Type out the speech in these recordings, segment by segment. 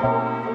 Guarantee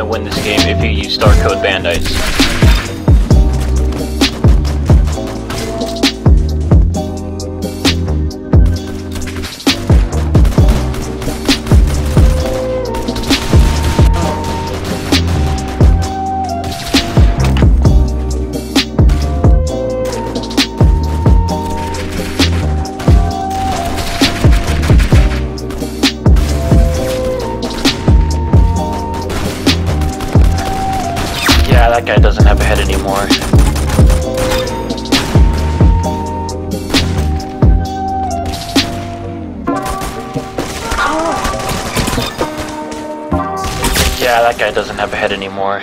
gonna win this game if you use Star Code Bandites. that guy doesn't have a head anymore. Yeah, that guy doesn't have a head anymore.